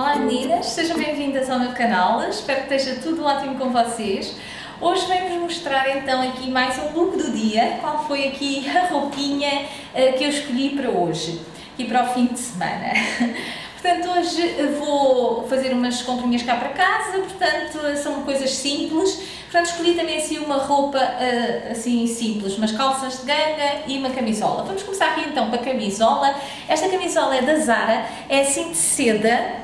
Olá meninas, sejam bem-vindas ao meu canal, espero que esteja tudo ótimo com vocês. Hoje vamos mostrar então aqui mais um look do dia, qual foi aqui a roupinha uh, que eu escolhi para hoje e para o fim de semana. Portanto, hoje vou fazer umas comprinhas cá para casa, portanto, são coisas simples. Portanto, escolhi também assim uma roupa uh, assim simples, umas calças de ganga e uma camisola. Vamos começar aqui então com a camisola. Esta camisola é da Zara, é assim de seda,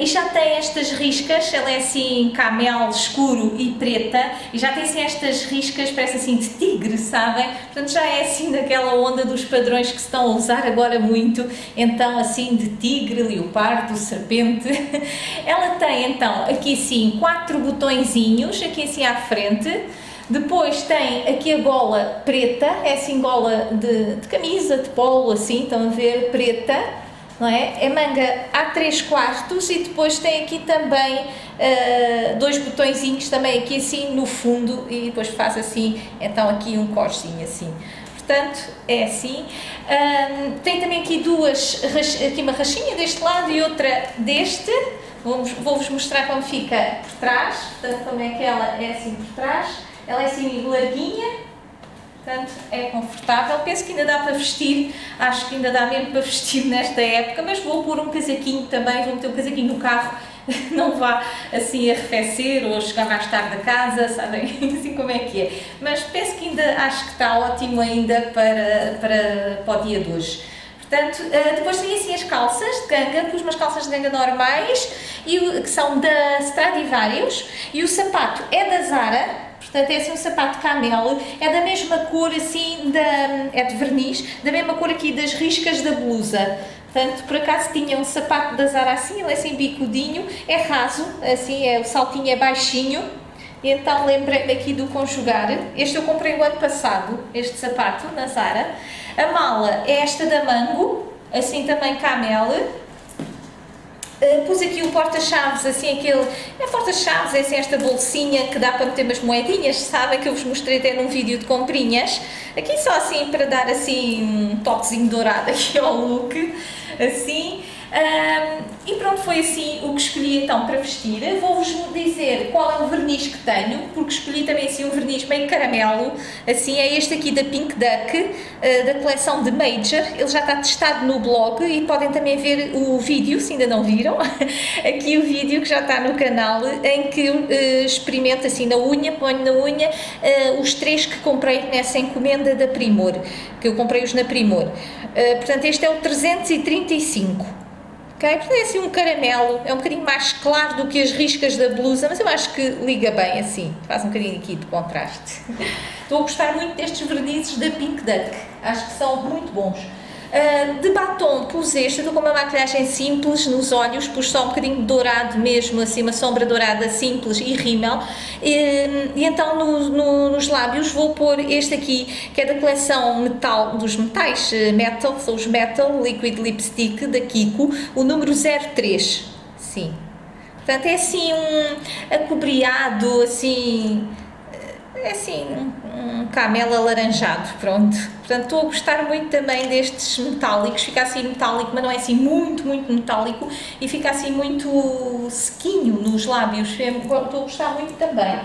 e já tem estas riscas, ela é assim camel escuro e preta, e já tem assim estas riscas, parece assim de tigre, sabem? Portanto já é assim daquela onda dos padrões que se estão a usar agora muito, então assim de tigre, leopardo, serpente. ela tem então aqui assim quatro botõezinhos, aqui assim à frente, depois tem aqui a gola preta, é assim gola de, de camisa, de polo, assim, estão a ver, preta não é? É manga a 3 quartos e depois tem aqui também uh, dois botõezinhos também aqui assim no fundo e depois faz assim, então aqui um corzinho assim. Portanto, é assim. Tem também aqui duas, aqui uma rachinha deste lado e outra deste. Vou-vos mostrar como fica por trás, portanto como é que ela é assim por trás. Ela é assim larguinha, portanto é confortável. Penso que ainda dá para vestir, acho que ainda dá mesmo para vestir nesta época, mas vou pôr um casaquinho também, vou meter um casaquinho no carro, não vá assim arrefecer ou chegar mais tarde a casa, sabem assim como é que é. Mas penso que ainda acho que está ótimo ainda para, para, para o dia de hoje. Portanto, eh, depois tem assim as calças de ganga, pus umas calças de ganga normais, e, que são da Stradivarius, e o sapato é da Zara, Portanto, é assim um sapato camelo, é da mesma cor assim, da, é de verniz, da mesma cor aqui das riscas da blusa. Portanto, por acaso tinha um sapato da Zara assim, ele é assim bicudinho, é raso, assim, é, o saltinho é baixinho, e então lembrei-me aqui do conjugar. Este eu comprei o ano passado, este sapato, na Zara. A mala é esta da Mango, assim também camel, Uh, pus aqui o porta-chaves, assim aquele, é porta-chaves, é assim esta bolsinha que dá para meter umas moedinhas, sabem que eu vos mostrei até num vídeo de comprinhas, aqui só assim para dar assim um toquezinho dourado aqui ao look, assim, e pronto, foi assim o que escolhi então para vestir. Vou-vos dizer qual é o verniz que tenho, porque escolhi também assim um verniz meio caramelo, assim é este aqui da Pink Duck, uh, da coleção de Major, ele já está testado no blog e podem também ver o vídeo, se ainda não viram, aqui o vídeo que já está no canal, em que uh, experimento assim na unha, ponho na unha uh, os três que comprei nessa encomenda da Primor, que eu comprei-os na Primor. portanto, este é o 335. Ok? Portanto, é assim um caramelo, é um bocadinho mais claro do que as riscas da blusa, mas eu acho que liga bem assim, faz um bocadinho aqui de contraste. Estou a gostar muito destes vernizes da Pink Duck, acho que são muito bons. De batom pus este, estou com uma maquilhagem simples nos olhos, pus só um bocadinho dourado mesmo, assim uma sombra dourada simples e rímel. E, e então no, no, nos lábios vou pôr este aqui que é da coleção metal, dos metais eh, metal, são os metal liquid lipstick da Kiko, o número 03 sim, portanto é assim um acobreado assim é assim, um, camelo alaranjado, pronto. Portanto, estou a gostar muito também destes metálicos, fica assim metálico, mas não é assim muito, muito metálico e fica assim muito sequinho nos lábios, estou a gostar muito também.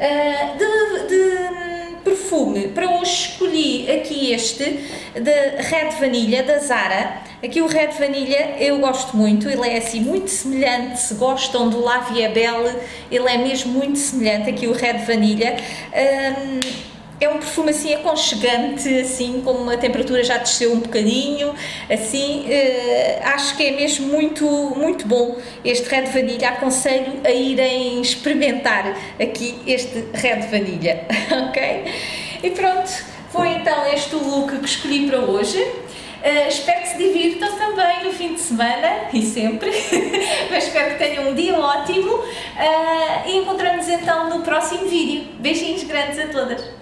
Uh, de, de perfume, para hoje escolhi aqui este, de Red Vanilha, da Zara. Aqui o Red Vanilha eu gosto muito, ele é assim muito semelhante, se gostam do La Vie Belle, ele é mesmo muito semelhante, aqui o Red Vanilha. Um, é um perfume assim aconchegante, assim como a temperatura já desceu um bocadinho, assim, uh, acho que é mesmo muito, muito bom este Red Vanilha, aconselho a irem experimentar aqui este Red Vanilha, ok? E pronto, foi então este o look que escolhi para hoje. Uh, espero que se divirtam também no fim de semana e sempre, mas espero que tenham um dia ótimo uh, e encontramos então no próximo vídeo. Beijinhos grandes a todas!